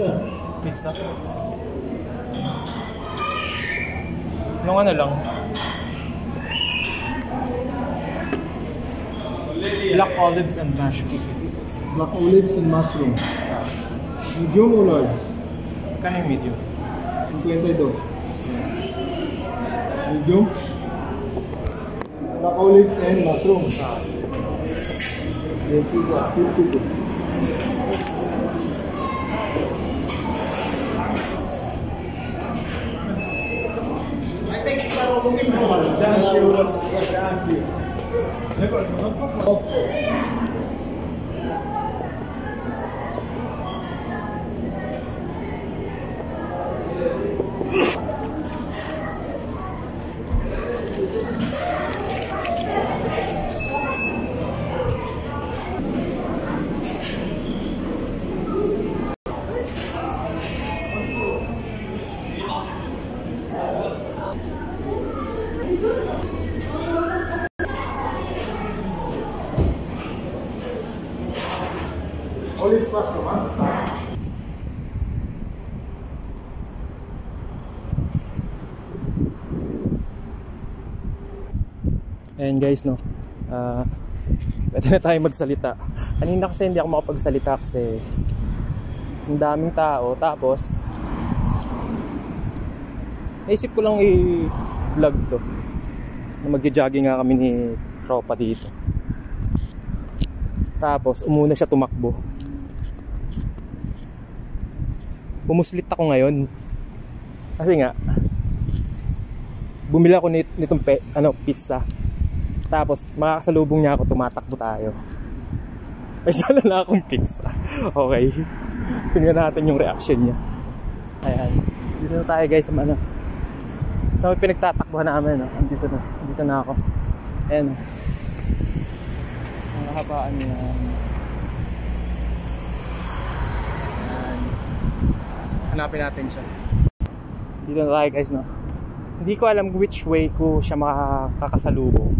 Pizza. Nung ano lang. Black olives and mashed potatoes. Black olives and mushroom. Medium o large? Kano yung medium? 52. Medium. Black olives and mushroom. 52. Olives mushroom, ha? Ayan guys, no. Ah, pwede na tayo magsalita. Kanina kasi hindi ako makapagsalita kasi ang daming tao. Tapos, naisip ko lang i-vlog to. Magja-jogging nga kami ni tropa dito. Tapos, umuna siya tumakbo. Pumuslit ako ngayon. Kasi nga, bumili ako nit nitong pe, ano, pizza. Tapos, makakasalubong niya ako, tumatakbo tayo. May dala na akong pizza. Okay. Tingnan natin yung reaction niya. Ayan. Dito na tayo guys sa ano. Sa pinagtatakbuhan namin. No? Andito na. Andito na ako. Ayan. Ang kahabaan niya. Ayan. Hanapin natin siya. Dito na tayo guys no. Hindi ko alam which way ko siya makakasalubong.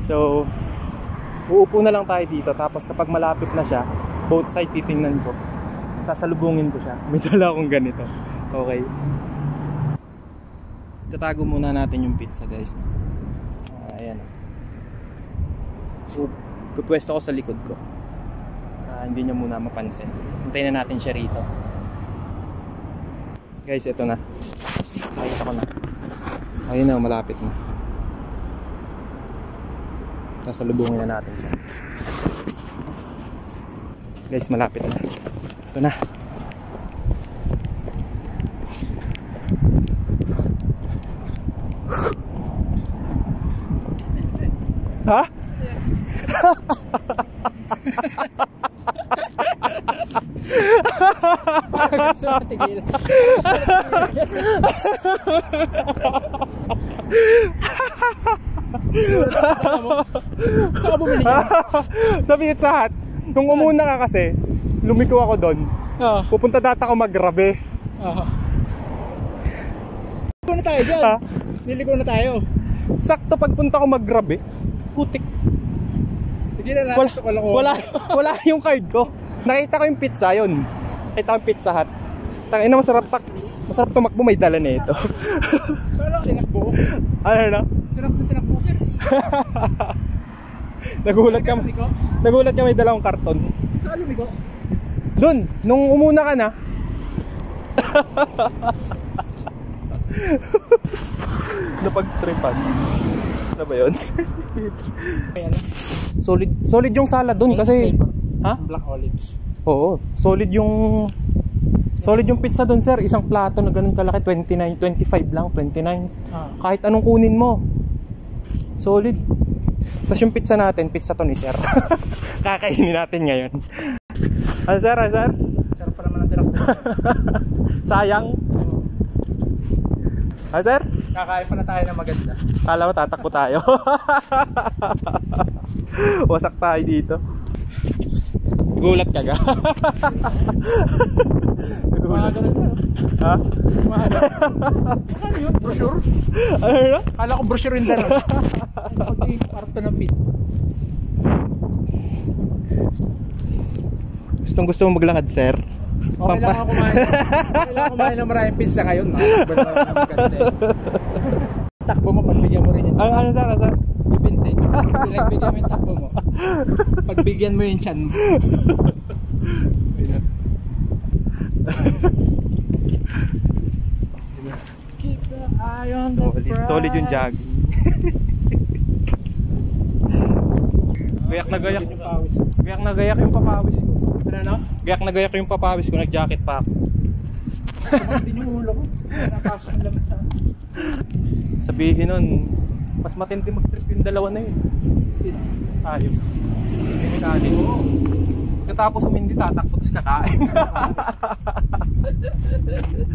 So, uupo na lang tayo dito. Tapos kapag malapit na siya, both side titingnan ko. Sasalubungin ko siya. May dala akong ganito. Okay. Tatago muna natin yung pizza guys. No? Ayan. Pupwesto ko sa likod ko. Ah, hindi niya muna mapansin. Hintayin na natin siya rito. Guys, ito na. Nakita ko na. Ayun na, malapit na. Sasalubungin na natin siya. Guys, malapit na. Ito na. Ha? Gusto matigil. Saka bumili ka. sa Pizza Hut, nung umuna ka kasi, lumiko ako doon. Oo. Pupunta data ako maggrabe. Oo. Liliko na tayo dyan. Ha? Liliko na tayo. Sakto pagpunta ko maggrabe, putik. Sige na Wala, natin. Wala, wala, wala yung card ko. Nakita ko yung pizza yun. Nakita ko yung Pizza Hut. Tangin na masarap tak. Masarap tumakbo may dala na ito. Pero tinakbo. ano na? Sarap na tinakbo sir. Nagulat ka. Nagulat ka may dala akong karton. Saan lumiko? Doon, nung umuna ka na. Napagtripan. Ano ba yun? Solid, solid yung salad doon kasi... Ha? Black olives. Oo, solid yung... Solid yung pizza doon sir, isang plato na ganun kalaki, 29, 25 lang, 29. Ah. Kahit anong kunin mo. Solid. Tapos yung pizza natin, pizza to ni sir. Kakainin natin ngayon. Ano sir, ano sir? Sarap pa naman ang tinakbo. Sayang. Ano sir? Kakain pa na tayo ng maganda. Kala mo tatakbo tayo. Wasak tayo dito. Gulat ka ga. Gulat. Ha? Mahal. Ano yun? Brochure? Ano na? Kala ko brochure yung dala. Ay, parang panapit. Gustong gusto mo maglakad, sir? Okay lang ako kumain. Okay lang ako kumain ng maraming pizza ngayon. Takbo mo, pagbigyan mo rin yung Ano, ano sir, sir? bibinte. Pinagbigyan mo yung takbo mo. Pagbigyan mo yung chan mo. Keep the eye on the Solid, prize. solid yung jogging. Gayak na gayak. Gayak na gayak yung papawis ko. Ano no? Gayak na gayak yung papawis ko. Nag-jacket pa ako. Sumakit din yung ulo ko. Napasok yung laman sa Sabihin nun, mas matindi mag-trip yung dalawa na yun. Ayaw. Kali. Katapos umindi tatakbo tapos kakain.